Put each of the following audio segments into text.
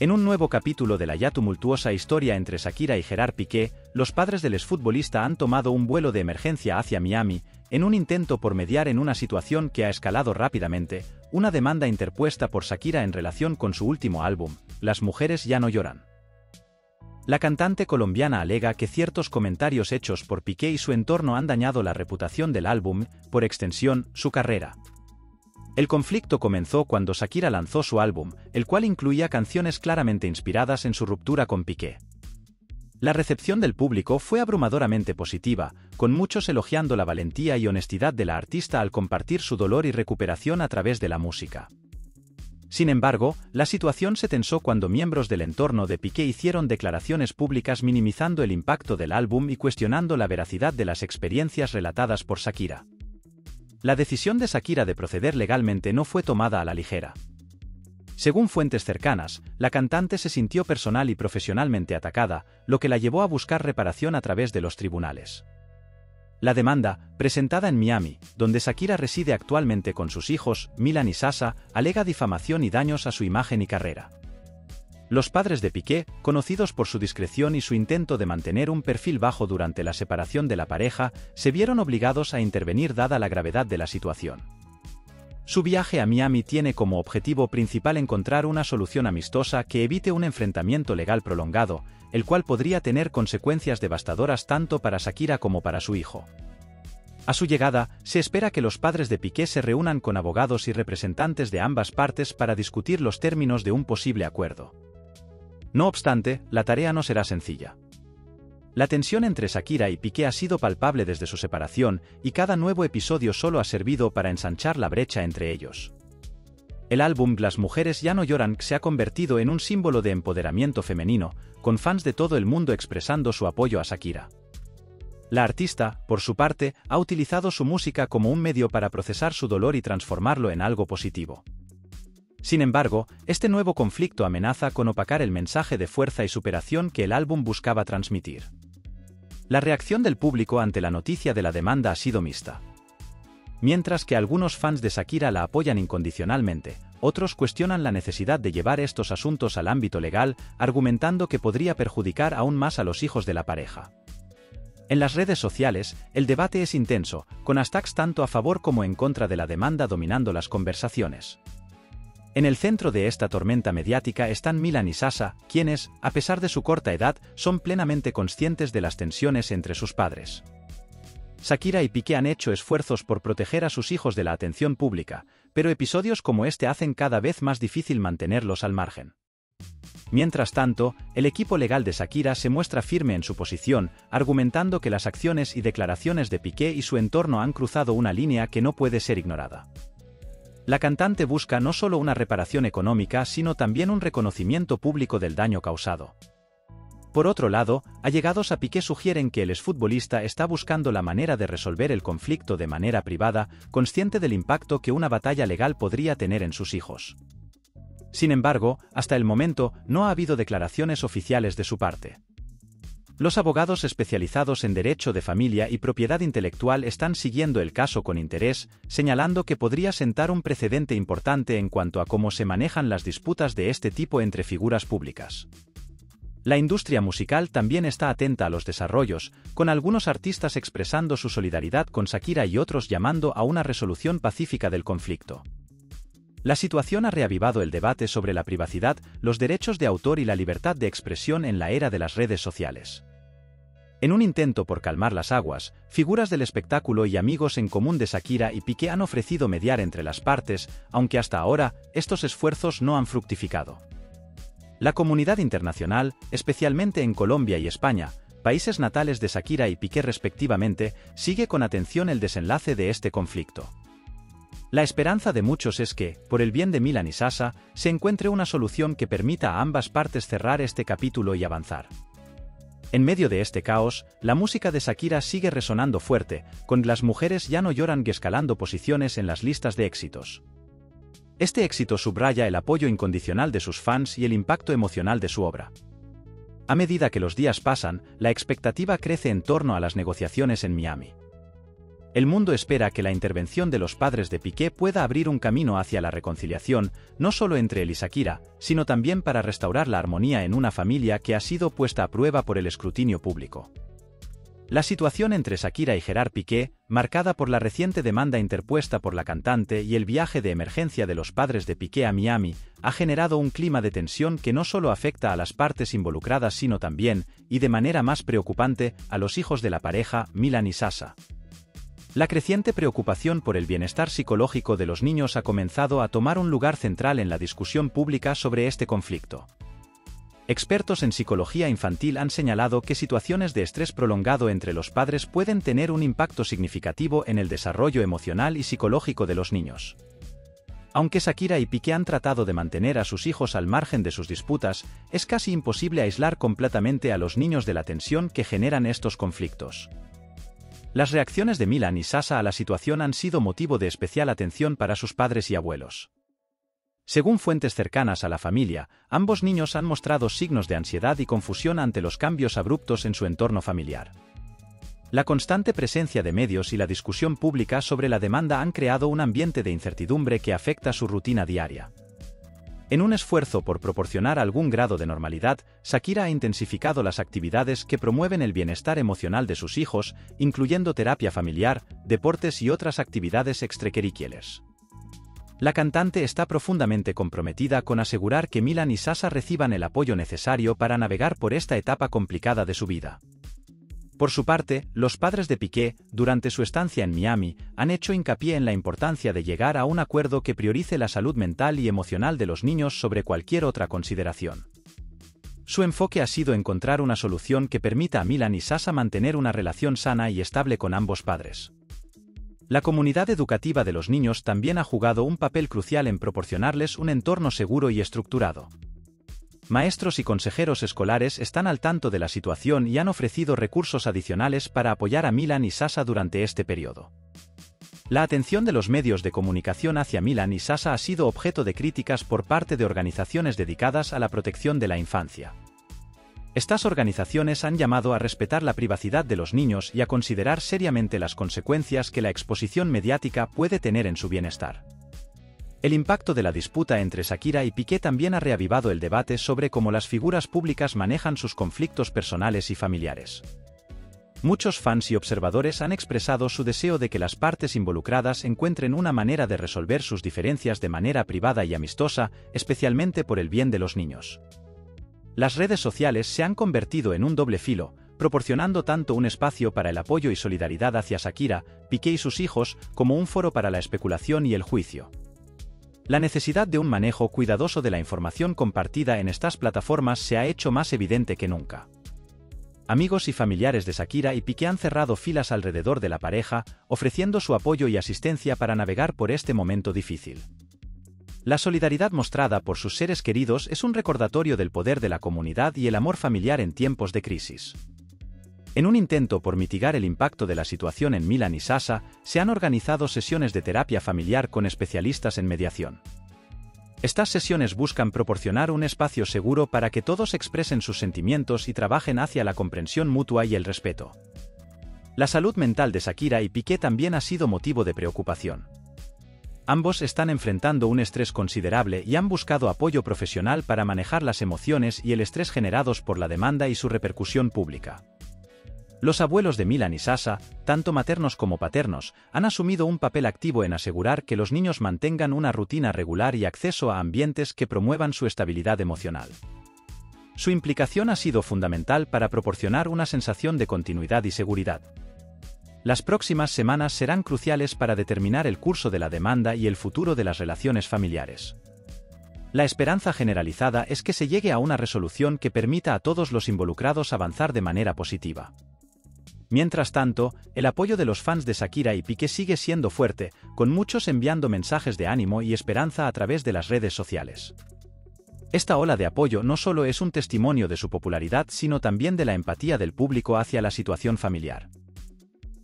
En un nuevo capítulo de la ya tumultuosa historia entre Shakira y Gerard Piqué, los padres del exfutbolista han tomado un vuelo de emergencia hacia Miami, en un intento por mediar en una situación que ha escalado rápidamente, una demanda interpuesta por Shakira en relación con su último álbum, Las mujeres ya no lloran. La cantante colombiana alega que ciertos comentarios hechos por Piqué y su entorno han dañado la reputación del álbum, por extensión, su carrera. El conflicto comenzó cuando Shakira lanzó su álbum, el cual incluía canciones claramente inspiradas en su ruptura con Piqué. La recepción del público fue abrumadoramente positiva, con muchos elogiando la valentía y honestidad de la artista al compartir su dolor y recuperación a través de la música. Sin embargo, la situación se tensó cuando miembros del entorno de Piqué hicieron declaraciones públicas minimizando el impacto del álbum y cuestionando la veracidad de las experiencias relatadas por Shakira. La decisión de Shakira de proceder legalmente no fue tomada a la ligera. Según fuentes cercanas, la cantante se sintió personal y profesionalmente atacada, lo que la llevó a buscar reparación a través de los tribunales. La demanda, presentada en Miami, donde Shakira reside actualmente con sus hijos, Milan y Sasa, alega difamación y daños a su imagen y carrera. Los padres de Piqué, conocidos por su discreción y su intento de mantener un perfil bajo durante la separación de la pareja, se vieron obligados a intervenir dada la gravedad de la situación. Su viaje a Miami tiene como objetivo principal encontrar una solución amistosa que evite un enfrentamiento legal prolongado, el cual podría tener consecuencias devastadoras tanto para Shakira como para su hijo. A su llegada, se espera que los padres de Piqué se reúnan con abogados y representantes de ambas partes para discutir los términos de un posible acuerdo. No obstante, la tarea no será sencilla. La tensión entre Shakira y Piqué ha sido palpable desde su separación, y cada nuevo episodio solo ha servido para ensanchar la brecha entre ellos. El álbum Las mujeres ya no lloran se ha convertido en un símbolo de empoderamiento femenino, con fans de todo el mundo expresando su apoyo a Shakira. La artista, por su parte, ha utilizado su música como un medio para procesar su dolor y transformarlo en algo positivo. Sin embargo, este nuevo conflicto amenaza con opacar el mensaje de fuerza y superación que el álbum buscaba transmitir. La reacción del público ante la noticia de la demanda ha sido mixta. Mientras que algunos fans de Shakira la apoyan incondicionalmente, otros cuestionan la necesidad de llevar estos asuntos al ámbito legal, argumentando que podría perjudicar aún más a los hijos de la pareja. En las redes sociales, el debate es intenso, con hashtags tanto a favor como en contra de la demanda dominando las conversaciones. En el centro de esta tormenta mediática están Milan y Sasa, quienes, a pesar de su corta edad, son plenamente conscientes de las tensiones entre sus padres. Shakira y Piqué han hecho esfuerzos por proteger a sus hijos de la atención pública, pero episodios como este hacen cada vez más difícil mantenerlos al margen. Mientras tanto, el equipo legal de Shakira se muestra firme en su posición, argumentando que las acciones y declaraciones de Piqué y su entorno han cruzado una línea que no puede ser ignorada. La cantante busca no solo una reparación económica, sino también un reconocimiento público del daño causado. Por otro lado, allegados a Piqué sugieren que el exfutbolista está buscando la manera de resolver el conflicto de manera privada, consciente del impacto que una batalla legal podría tener en sus hijos. Sin embargo, hasta el momento, no ha habido declaraciones oficiales de su parte. Los abogados especializados en derecho de familia y propiedad intelectual están siguiendo el caso con interés, señalando que podría sentar un precedente importante en cuanto a cómo se manejan las disputas de este tipo entre figuras públicas. La industria musical también está atenta a los desarrollos, con algunos artistas expresando su solidaridad con Shakira y otros llamando a una resolución pacífica del conflicto. La situación ha reavivado el debate sobre la privacidad, los derechos de autor y la libertad de expresión en la era de las redes sociales. En un intento por calmar las aguas, figuras del espectáculo y amigos en común de Shakira y Piqué han ofrecido mediar entre las partes, aunque hasta ahora, estos esfuerzos no han fructificado. La comunidad internacional, especialmente en Colombia y España, países natales de Shakira y Piqué respectivamente, sigue con atención el desenlace de este conflicto. La esperanza de muchos es que, por el bien de Milan y Sasa, se encuentre una solución que permita a ambas partes cerrar este capítulo y avanzar. En medio de este caos, la música de Shakira sigue resonando fuerte, con las mujeres ya no lloran y escalando posiciones en las listas de éxitos. Este éxito subraya el apoyo incondicional de sus fans y el impacto emocional de su obra. A medida que los días pasan, la expectativa crece en torno a las negociaciones en Miami. El mundo espera que la intervención de los padres de Piqué pueda abrir un camino hacia la reconciliación, no solo entre él y Shakira, sino también para restaurar la armonía en una familia que ha sido puesta a prueba por el escrutinio público. La situación entre Shakira y Gerard Piqué, marcada por la reciente demanda interpuesta por la cantante y el viaje de emergencia de los padres de Piqué a Miami, ha generado un clima de tensión que no solo afecta a las partes involucradas sino también, y de manera más preocupante, a los hijos de la pareja, Milan y Sasa. La creciente preocupación por el bienestar psicológico de los niños ha comenzado a tomar un lugar central en la discusión pública sobre este conflicto. Expertos en psicología infantil han señalado que situaciones de estrés prolongado entre los padres pueden tener un impacto significativo en el desarrollo emocional y psicológico de los niños. Aunque Shakira y Piqué han tratado de mantener a sus hijos al margen de sus disputas, es casi imposible aislar completamente a los niños de la tensión que generan estos conflictos. Las reacciones de Milan y Sasa a la situación han sido motivo de especial atención para sus padres y abuelos. Según fuentes cercanas a la familia, ambos niños han mostrado signos de ansiedad y confusión ante los cambios abruptos en su entorno familiar. La constante presencia de medios y la discusión pública sobre la demanda han creado un ambiente de incertidumbre que afecta su rutina diaria. En un esfuerzo por proporcionar algún grado de normalidad, Shakira ha intensificado las actividades que promueven el bienestar emocional de sus hijos, incluyendo terapia familiar, deportes y otras actividades extraqueriquiles. La cantante está profundamente comprometida con asegurar que Milan y Sasa reciban el apoyo necesario para navegar por esta etapa complicada de su vida. Por su parte, los padres de Piqué, durante su estancia en Miami, han hecho hincapié en la importancia de llegar a un acuerdo que priorice la salud mental y emocional de los niños sobre cualquier otra consideración. Su enfoque ha sido encontrar una solución que permita a Milan y Sasa mantener una relación sana y estable con ambos padres. La comunidad educativa de los niños también ha jugado un papel crucial en proporcionarles un entorno seguro y estructurado. Maestros y consejeros escolares están al tanto de la situación y han ofrecido recursos adicionales para apoyar a Milan y Sasa durante este periodo. La atención de los medios de comunicación hacia Milan y Sasa ha sido objeto de críticas por parte de organizaciones dedicadas a la protección de la infancia. Estas organizaciones han llamado a respetar la privacidad de los niños y a considerar seriamente las consecuencias que la exposición mediática puede tener en su bienestar. El impacto de la disputa entre Shakira y Piqué también ha reavivado el debate sobre cómo las figuras públicas manejan sus conflictos personales y familiares. Muchos fans y observadores han expresado su deseo de que las partes involucradas encuentren una manera de resolver sus diferencias de manera privada y amistosa, especialmente por el bien de los niños. Las redes sociales se han convertido en un doble filo, proporcionando tanto un espacio para el apoyo y solidaridad hacia Shakira, Piqué y sus hijos, como un foro para la especulación y el juicio. La necesidad de un manejo cuidadoso de la información compartida en estas plataformas se ha hecho más evidente que nunca. Amigos y familiares de Shakira y Piqué han cerrado filas alrededor de la pareja, ofreciendo su apoyo y asistencia para navegar por este momento difícil. La solidaridad mostrada por sus seres queridos es un recordatorio del poder de la comunidad y el amor familiar en tiempos de crisis. En un intento por mitigar el impacto de la situación en Milan y Sasa, se han organizado sesiones de terapia familiar con especialistas en mediación. Estas sesiones buscan proporcionar un espacio seguro para que todos expresen sus sentimientos y trabajen hacia la comprensión mutua y el respeto. La salud mental de Shakira y Piqué también ha sido motivo de preocupación. Ambos están enfrentando un estrés considerable y han buscado apoyo profesional para manejar las emociones y el estrés generados por la demanda y su repercusión pública. Los abuelos de Milan y Sasa, tanto maternos como paternos, han asumido un papel activo en asegurar que los niños mantengan una rutina regular y acceso a ambientes que promuevan su estabilidad emocional. Su implicación ha sido fundamental para proporcionar una sensación de continuidad y seguridad. Las próximas semanas serán cruciales para determinar el curso de la demanda y el futuro de las relaciones familiares. La esperanza generalizada es que se llegue a una resolución que permita a todos los involucrados avanzar de manera positiva. Mientras tanto, el apoyo de los fans de Shakira y Piqué sigue siendo fuerte, con muchos enviando mensajes de ánimo y esperanza a través de las redes sociales. Esta ola de apoyo no solo es un testimonio de su popularidad, sino también de la empatía del público hacia la situación familiar.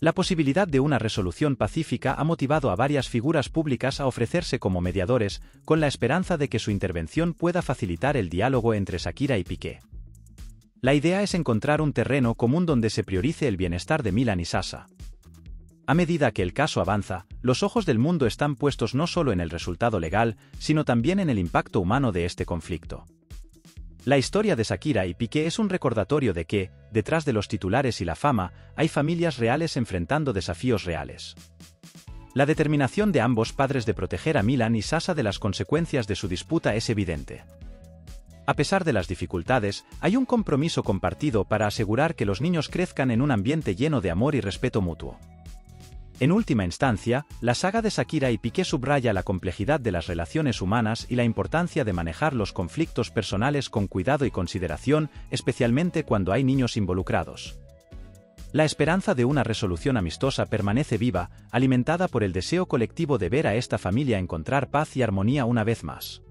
La posibilidad de una resolución pacífica ha motivado a varias figuras públicas a ofrecerse como mediadores, con la esperanza de que su intervención pueda facilitar el diálogo entre Shakira y Piqué. La idea es encontrar un terreno común donde se priorice el bienestar de Milan y Sasa. A medida que el caso avanza, los ojos del mundo están puestos no solo en el resultado legal, sino también en el impacto humano de este conflicto. La historia de Shakira y Piqué es un recordatorio de que, detrás de los titulares y la fama, hay familias reales enfrentando desafíos reales. La determinación de ambos padres de proteger a Milan y Sasa de las consecuencias de su disputa es evidente. A pesar de las dificultades, hay un compromiso compartido para asegurar que los niños crezcan en un ambiente lleno de amor y respeto mutuo. En última instancia, la saga de Shakira y Piqué subraya la complejidad de las relaciones humanas y la importancia de manejar los conflictos personales con cuidado y consideración, especialmente cuando hay niños involucrados. La esperanza de una resolución amistosa permanece viva, alimentada por el deseo colectivo de ver a esta familia encontrar paz y armonía una vez más.